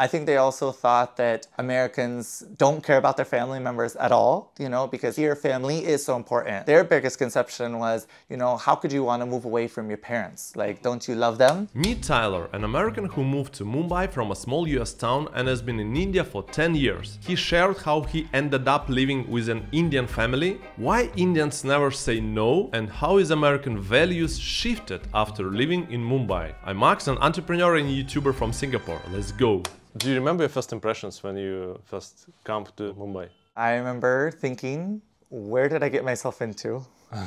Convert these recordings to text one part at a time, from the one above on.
I think they also thought that Americans don't care about their family members at all, you know, because here family is so important. Their biggest conception was, you know, how could you want to move away from your parents? Like, don't you love them? Meet Tyler, an American who moved to Mumbai from a small US town and has been in India for 10 years. He shared how he ended up living with an Indian family, why Indians never say no, and how his American values shifted after living in Mumbai. I'm Max, an entrepreneur and YouTuber from Singapore. Let's go! Do you remember your first impressions when you first come to Mumbai? I remember thinking, where did I get myself into?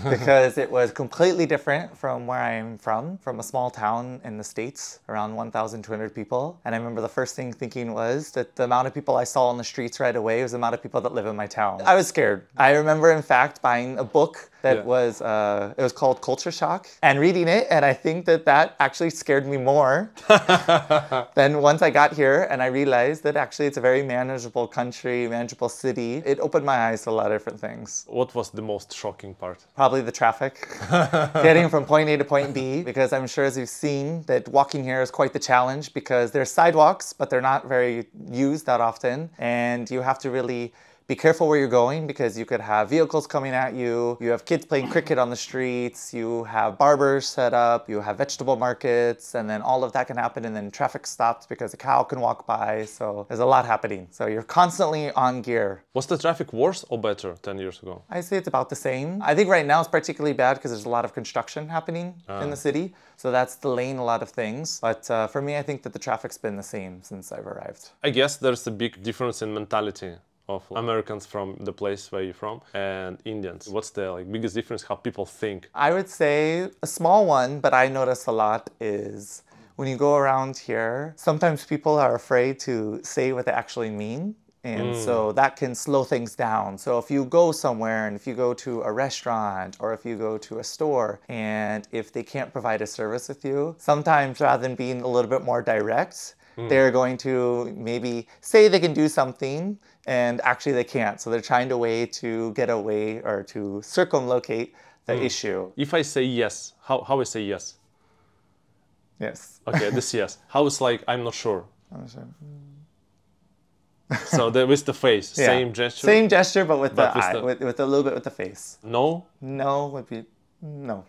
Because it was completely different from where I'm from, from a small town in the States, around 1,200 people. And I remember the first thing thinking was that the amount of people I saw on the streets right away was the amount of people that live in my town. I was scared. I remember, in fact, buying a book that yeah. was uh, it was called Culture Shock and reading it and I think that that actually scared me more than once I got here and I realized that actually it's a very manageable country, manageable city. It opened my eyes to a lot of different things. What was the most shocking part? Probably the traffic. Getting from point A to point B because I'm sure as you've seen that walking here is quite the challenge because there's sidewalks but they're not very used that often and you have to really be careful where you're going because you could have vehicles coming at you. You have kids playing cricket on the streets. You have barbers set up. You have vegetable markets. And then all of that can happen. And then traffic stops because a cow can walk by. So there's a lot happening. So you're constantly on gear. Was the traffic worse or better 10 years ago? I say it's about the same. I think right now it's particularly bad because there's a lot of construction happening in the ah. city. So that's delaying a lot of things. But uh, for me, I think that the traffic's been the same since I've arrived. I guess there's a big difference in mentality of Americans from the place where you're from and Indians? What's the like biggest difference how people think? I would say a small one, but I notice a lot is when you go around here, sometimes people are afraid to say what they actually mean. And mm. so that can slow things down. So if you go somewhere and if you go to a restaurant or if you go to a store and if they can't provide a service with you, sometimes rather than being a little bit more direct, mm. they're going to maybe say they can do something and actually they can't. So they're trying to way to get away or to circumlocate the mm. issue. If I say yes, how, how I say yes? Yes. Okay, this yes. How is like I'm not sure. I'm sure. so with the face, yeah. same gesture. Same gesture, but with but the with eye, the... With, with a little bit with the face. No. No would be no.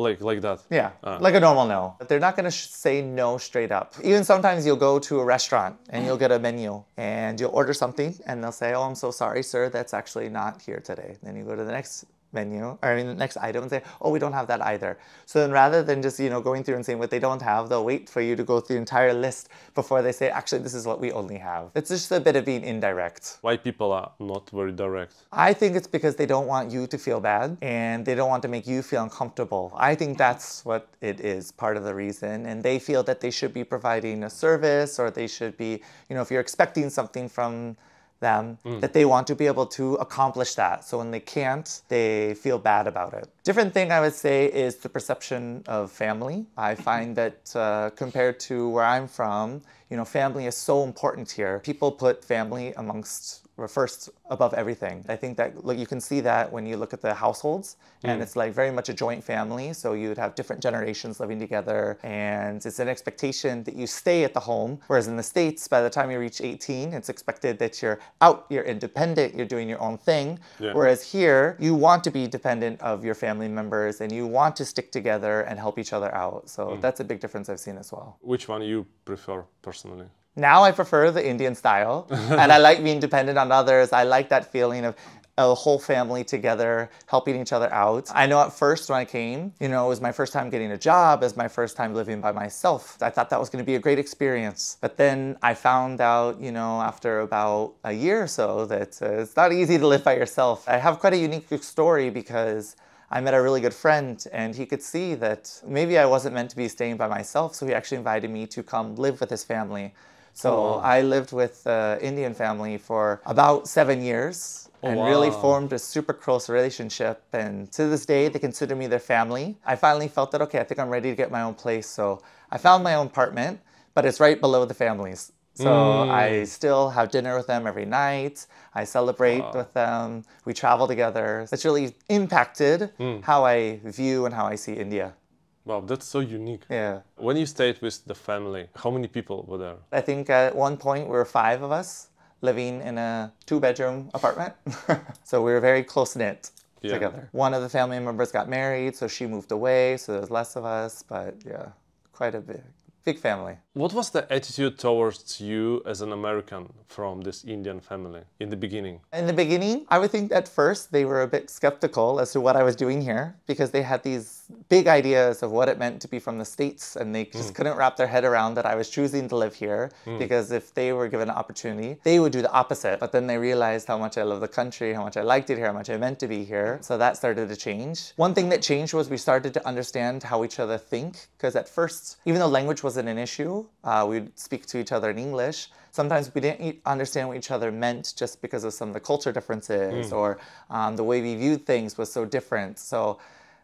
Like like that. Yeah, uh. like a normal no. But they're not gonna say no straight up. Even sometimes you'll go to a restaurant and you'll get a menu and you'll order something and they'll say, "Oh, I'm so sorry, sir, that's actually not here today." Then you go to the next menu, or I mean the next item and say, oh, we don't have that either. So then rather than just, you know, going through and saying what they don't have, they'll wait for you to go through the entire list before they say, actually, this is what we only have. It's just a bit of being indirect. Why people are not very direct? I think it's because they don't want you to feel bad and they don't want to make you feel uncomfortable. I think that's what it is, part of the reason. And they feel that they should be providing a service or they should be, you know, if you're expecting something from them mm. that they want to be able to accomplish that. So when they can't, they feel bad about it. Different thing I would say is the perception of family. I find that uh, compared to where I'm from, you know, family is so important here. People put family amongst first above everything. I think that look, you can see that when you look at the households, mm. and it's like very much a joint family. So you'd have different generations living together, and it's an expectation that you stay at the home. Whereas in the States, by the time you reach 18, it's expected that you're out, you're independent, you're doing your own thing. Yeah. Whereas here, you want to be dependent of your family members and you want to stick together and help each other out. So mm. that's a big difference I've seen as well. Which one you prefer personally? Now I prefer the Indian style, and I like being dependent on others. I like that feeling of a whole family together, helping each other out. I know at first when I came, you know, it was my first time getting a job, it was my first time living by myself. I thought that was going to be a great experience. But then I found out, you know, after about a year or so that uh, it's not easy to live by yourself. I have quite a unique story because I met a really good friend and he could see that maybe I wasn't meant to be staying by myself, so he actually invited me to come live with his family. So oh, wow. I lived with the Indian family for about seven years oh, and wow. really formed a super close relationship. And to this day, they consider me their family. I finally felt that, okay, I think I'm ready to get my own place. So I found my own apartment, but it's right below the family's. So mm. I still have dinner with them every night. I celebrate wow. with them. We travel together. It's really impacted mm. how I view and how I see India. Wow, that's so unique. Yeah. When you stayed with the family, how many people were there? I think at one point we were five of us living in a two bedroom apartment. so we were very close knit Yeah. together. One of the family members got married, so she moved away, so there was less of us, but yeah, quite a big, big family. What was the attitude towards you as an American from this Indian family in the beginning? In the beginning, I would think at first they were a bit skeptical as to what I was doing here because they had these big ideas of what it meant to be from the States and they just couldn't wrap their head around that I was choosing to live here because if they were given an opportunity, they would do the opposite. But then they realized how much I love the country, how much I liked it here, how much I meant to be here. So that started to change. One thing that changed was we started to understand how each other think because at first, even though language wasn't an issue, uh, we'd speak to each other in English. Sometimes we didn't understand what each other meant just because of some of the culture differences or um, the way we viewed things was so different. So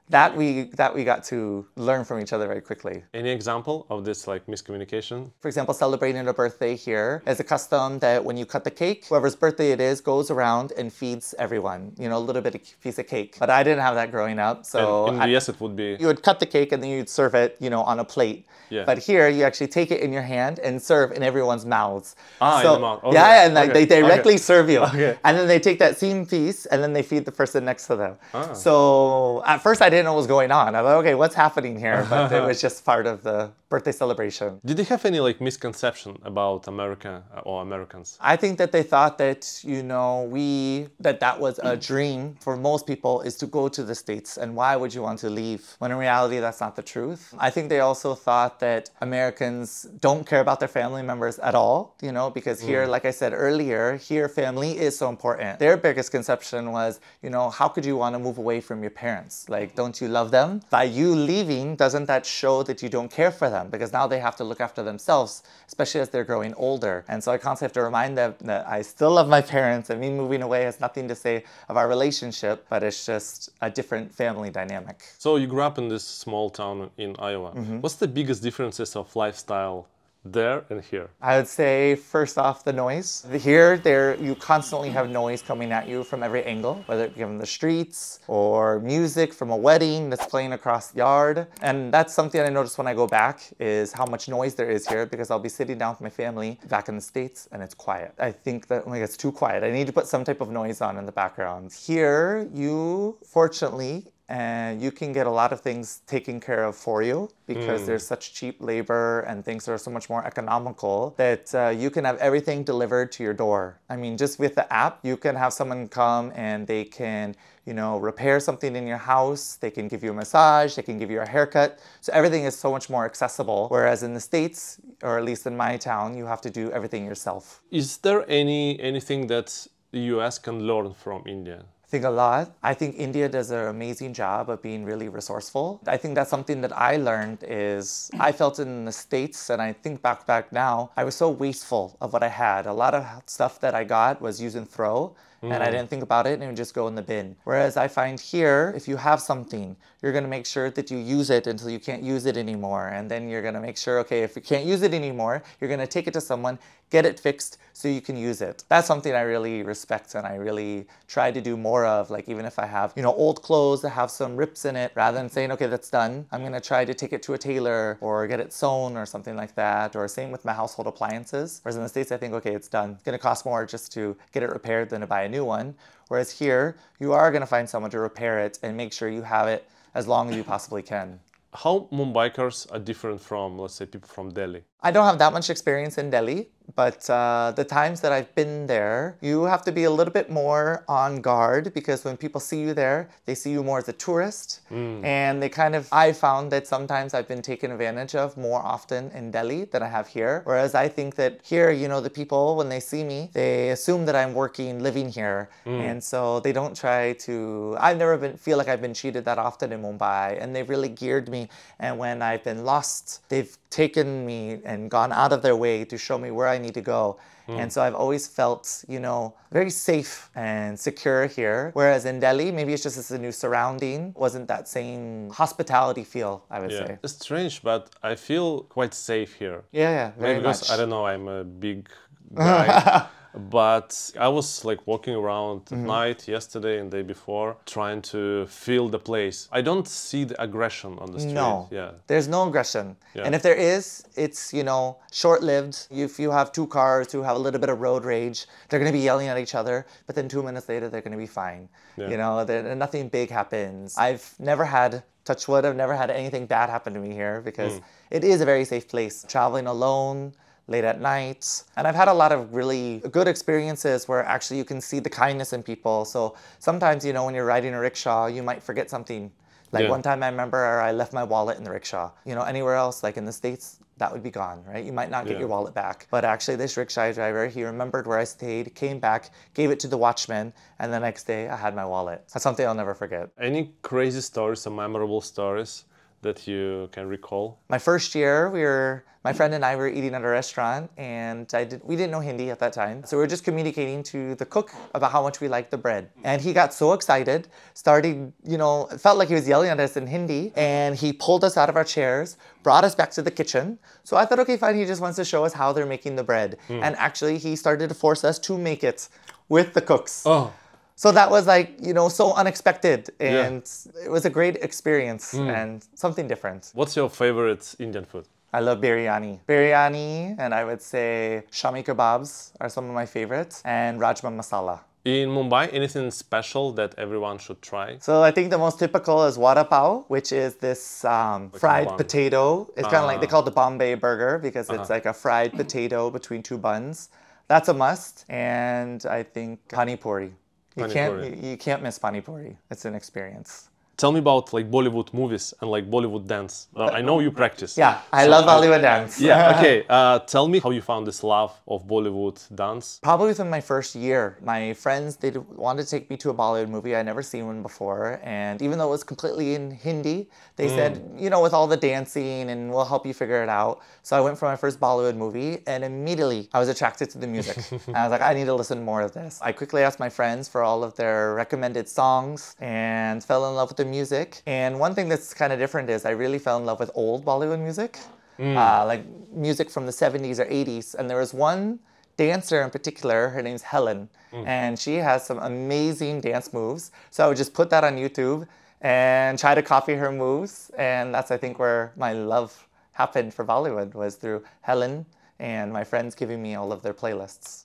that we that we got to learn from each other very quickly. Any example of this like miscommunication? For example, celebrating a birthday here is a custom that when you cut the cake, whoever's birthday it is goes around and feeds everyone, you know, a little bit of piece of cake. But I didn't have that growing up, so and in the US it would be you would cut the cake and then you'd serve it, you know, on a plate. Yeah. But here, you actually take it in your hand and serve in everyone's mouths. Ah, in the mouth. Okay. Yeah, and like Okay. they directly Okay. serve you. Okay. And then they take that same piece and then they feed the person next to them. Ah. So at first, I didn't know what was going on. I thought, okay, what's happening here? But it was just part of the birthday celebration. Did they have any like misconception about America uh, or Americans? I think that they thought that you know we that that was a dream for most people is to go to the states and why would you want to leave when in reality that's not the truth. I think they also thought that Americans don't care about their family members at all, you know, because here like I said earlier, here family is so important. Their biggest conception was, you know, how could you want to move away from your parents? Like don't you love them? By you leaving, doesn't that show that you don't care for them because now they have to look after themselves, especially as they're growing older. And so I constantly have to remind them that I still love my parents and me moving away has nothing to say of our relationship, but it's just a different family dynamic. So you grew up in this small town in Iowa. Mm-hmm. What's the biggest differences of lifestyle there and here? I would say first off the noise. Here, there you constantly have noise coming at you from every angle, whether it be from the streets or music from a wedding that's playing across the yard. And that's something I notice when I go back is how much noise there is here because I'll be sitting down with my family back in the States and it's quiet. I think that like it's too quiet. I need to put some type of noise on in the background. Here, you fortunately and you can get a lot of things taken care of for you because there's such cheap labor and things are so much more economical that uh, you can have everything delivered to your door. I mean, just with the app, you can have someone come and they can, you know, repair something in your house. They can give you a massage. They can give you a haircut. So everything is so much more accessible. Whereas in the states, or at least in my town, you have to do everything yourself. Is there any anything that the US can learn from India? Think a lot. I think India does an amazing job of being really resourceful. I think that's something that I learned is I felt in the States and I think back back now, I was so wasteful of what I had. A lot of stuff that I got was use and throw and I mm. didn't think about it and it would just go in the bin. Whereas I find here, if you have something, you're gonna make sure that you use it until you can't use it anymore. And then you're gonna make sure, okay, if you can't use it anymore, you're gonna take it to someone, get it fixed so you can use it. That's something I really respect and I really try to do more of. Like even if I have, you know, old clothes that have some rips in it, rather than saying, okay, that's done, I'm gonna try to take it to a tailor or get it sewn or something like that. Or same with my household appliances. Whereas in the States, I think, okay, it's done. It's gonna cost more just to get it repaired than to buy a new one. Whereas here, you are gonna find someone to repair it and make sure you have it as long as you possibly can. How Mumbaikars are different from, let's say, people from Delhi? I don't have that much experience in Delhi, but uh, the times that I've been there, you have to be a little bit more on guard because when people see you there, they see you more as a tourist. And they kind of, I found that sometimes I've been taken advantage of more often in Delhi than I have here. Whereas I think that here, you know, the people, when they see me, they assume that I'm working, living here. And so they don't try to, I've never been, feel like I've been cheated that often in Mumbai. And they've really geared me. And when I've been lost, they've taken me and gone out of their way to show me where I need to go. Hmm. And so I've always felt, you know, very safe and secure here. Whereas in Delhi, maybe it's just it's a new surrounding, wasn't that same hospitality feel, I would say. It's strange, but I feel quite safe here. Yeah, yeah, very Maybe because much. I don't know, I'm a big guy. But I was like walking around at Mm-hmm. night yesterday and day before, trying to feel the place. I don't see the aggression on the street. No. Yeah. There's no aggression. Yeah. And if there is, it's, you know, short lived. If you have two cars who have a little bit of road rage, they're going to be yelling at each other, but then two minutes later, they're going to be fine. Yeah. You know, nothing big happens. I've never had, touch wood, I've never had anything bad happen to me here because Mm. it is a very safe place. Traveling alone, late at night. And I've had a lot of really good experiences where actually you can see the kindness in people. So sometimes, you know, when you're riding a rickshaw, you might forget something. Like Yeah. one time I remember I left my wallet in the rickshaw. You know, anywhere else, like in the States, that would be gone, right? You might not get Yeah. your wallet back. But actually, this rickshaw driver, he remembered where I stayed, came back, gave it to the watchman, and the next day I had my wallet. That's something I'll never forget. Any crazy stories or memorable stories that you can recall? My first year, we were my friend and I were eating at a restaurant, and I did, we didn't know Hindi at that time, so we were just communicating to the cook about how much we liked the bread. And he got so excited, started, you know, felt like he was yelling at us in Hindi, and he pulled us out of our chairs, brought us back to the kitchen. So I thought, okay, fine, he just wants to show us how they're making the bread. Hmm. And actually, he started to force us to make it with the cooks. Oh, So that was like, you know, so unexpected. And it was a great experience hmm. and something different. what's your favorite Indian food? I love biryani. Biryani, and I would say shami kebabs are some of my favorites, and rajma masala. In Mumbai, anything special that everyone should try? So I think the most typical is vada pav, which is this um, fried potato. It's kind of like they ah. call it the Bombay burger because it's uh-huh. like a fried potato between two buns. That's a must, and I think pani puri. You can't you, you can't miss pani puri. It's an experience. Tell me about like Bollywood movies and like Bollywood dance. Uh, I know you practice. Yeah, I So love Bollywood dance. Yeah. Okay. Uh, tell me how you found this love of Bollywood dance. Probably within my first year, my friends they wanted to take me to a Bollywood movie. I'd never seen one before, and even though it was completely in Hindi, they said, you know, with all the dancing, and we'll help you figure it out. So I went for my first Bollywood movie, and immediately I was attracted to the music. I was like, I need to listen more of this. I quickly asked my friends for all of their recommended songs, and fell in love with the music. And one thing that's kind of different is I really fell in love with old Bollywood music, uh, like music from the 70s or 80s. And there was one dancer in particular. Her name's Helen, and she has some amazing dance moves. So I would just put that on YouTube and try to copy her moves, and that's I think where my love happened for Bollywood was through Helen and my friends giving me all of their playlists.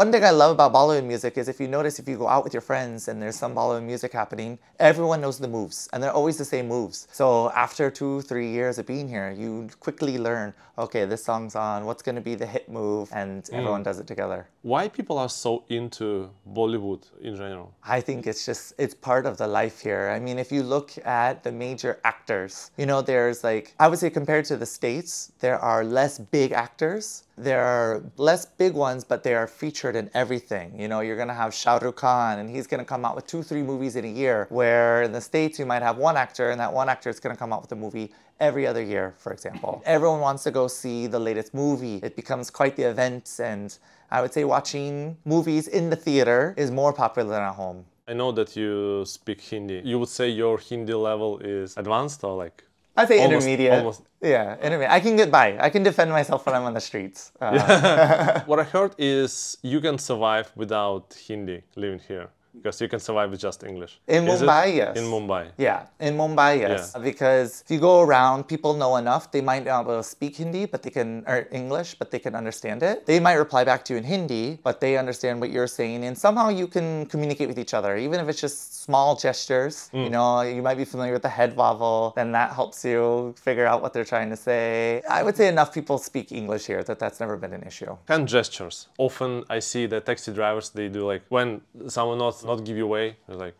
One thing I love about Bollywood music is if you notice, if you go out with your friends and there's some Bollywood music happening, everyone knows the moves and they're always the same moves. So after two, three years of being here, you quickly learn, okay, this song's on, what's going to be the hit move, and hmm. everyone does it together. Why people are so into Bollywood in general? I think it's just it's part of the life here. I mean, if you look at the major actors, you know, there's like I would say compared to the states, there are less big actors. There are less big ones, but they are featured in everything. You know, you're gonna have Shah Rukh Khan, and he's gonna come out with two, three movies in a year. Where in the states, you might have one actor, and that one actor is gonna come out with a movie every other year, for example. Everyone wants to go see the latest movie. It becomes quite the event, and I would say watching movies in the theater is more popular than at home. I know that you speak Hindi. You would say your Hindi level is advanced or like I'd say Almost- intermediate. almost. Yeah, intermediate. I can get by. I can defend myself when I'm on the streets. Uh, what I heard is you can survive without Hindi living here because you can survive with just English. In Is it? Mumbai, yes. In Mumbai. Yeah, in Mumbai, yes. Yeah. Because if you go around, people know enough. They might not be able to speak Hindi, but they can, or English, but they can understand it. They might reply back to you in Hindi, but they understand what you're saying, and somehow you can communicate with each other, even if it's just small gestures. Mm. You know, you might be familiar with the head wobble, then that helps you figure out what they're trying to say. I would say enough people speak English here that that's never been an issue. Hand gestures. Often I see the taxi drivers they do like when someone not not give you way, they're like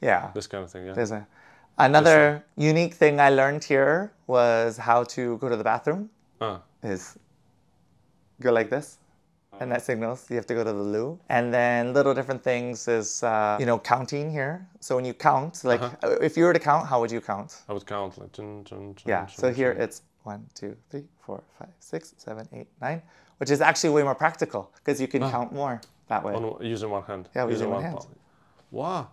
Yeah. this kind of thing. Yeah. There's a another unique thing I learned here was how to go to the bathroom. Ah. Is go like this, and that signals you have to go to the loo. And then little different things is uh, you know counting here. So when you count, like uh, if you were to count, how would you count? I would count like chun, chun, chun, Yeah. So here it's one, two, three, four, five, six, seven, eight, nine, which is actually way more practical because you can count more that way. on, using one hand. Yeah, using one hand. palm. Wow.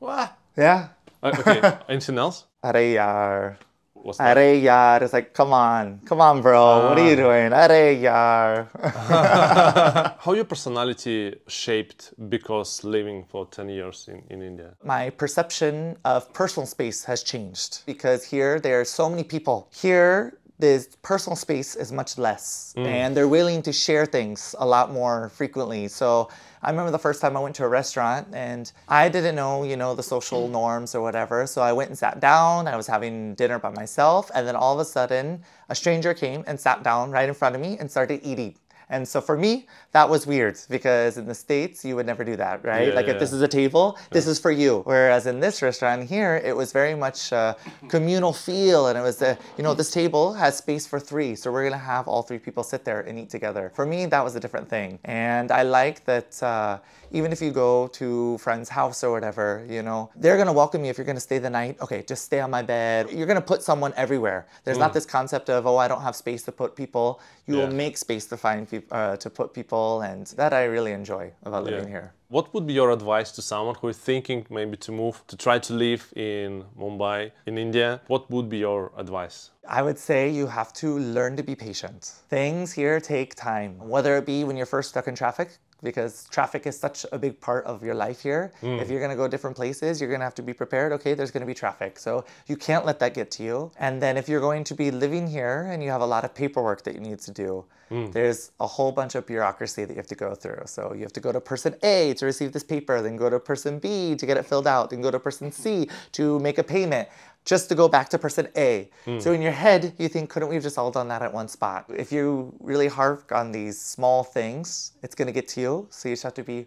Wow. Yeah. Uh, okay. Anything else? Areyar. What's that? Are yar is like, come on, come on, bro. what are you doing? Are yar. How your personality shaped because living for 10 years in, in India? my perception of personal space has changed because here there are so many people. Here, this personal space is much less, mm. and they're willing to share things a lot more frequently. So I remember the first time I went to a restaurant and I didn't know, you know, the social mm. norms or whatever. So I went and sat down. I was having dinner by myself, and then all of a sudden, a stranger came and sat down right in front of me and started eating. And so for me, that was weird because in the States, you would never do that, right? Yeah, like if this is a table, this is for you. Whereas in this restaurant here, it was very much a communal feel. And it was, a, you know, this table has space for three. So we're going to have all three people sit there and eat together. For me, that was a different thing. And I like that uh, even if you go to friend's house or whatever, you know, they're going to welcome you if you're going to stay the night. Okay, just stay on my bed. You're going to put someone everywhere. There's not this concept of, oh, I don't have space to put people. You will make space to find people, uh, to put people. And that I really enjoy about living here. What would be your advice to someone who is thinking maybe to move, to try to live in Mumbai, in India? What would be your advice? I would say you have to learn to be patient. Things here take time, whether it be when you're first stuck in traffic, because traffic is such a big part of your life here. Hmm. If you're gonna go different places, you're gonna have to be prepared. Okay, there's gonna be traffic. So you can't let that get to you. And then if you're going to be living here and you have a lot of paperwork that you need to do, hmm. there's a whole bunch of bureaucracy that you have to go through. So you have to go to person A to receive this paper, then go to person B to get it filled out, then go to person C to make a payment just to go back to person A. Hmm. So in your head, you think, couldn't we have just all done that at one spot? If you really harp on these small things, it's going to get to you. So you just have to be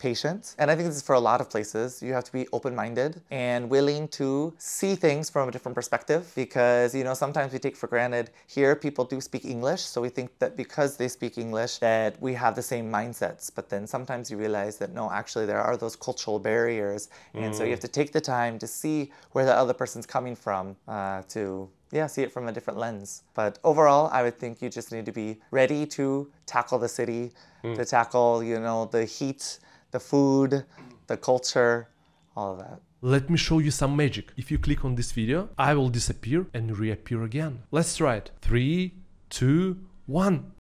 patient. And I think this is for a lot of places. You have to be open minded and willing to see things from a different perspective because, you know, sometimes we take for granted here people do speak English. So we think that because they speak English, that we have the same mindsets. But then sometimes you realize that no, actually, there are those cultural barriers. And so you have to take the time to see where the other person's coming from uh, to yeah, see it from a different lens. But overall, I would think you just need to be ready to tackle the city, to tackle, you know, the heat, the food, the culture, all of that. Let me show you some magic. If you click on this video, I will disappear and reappear again. Let's try it. Three, two, one.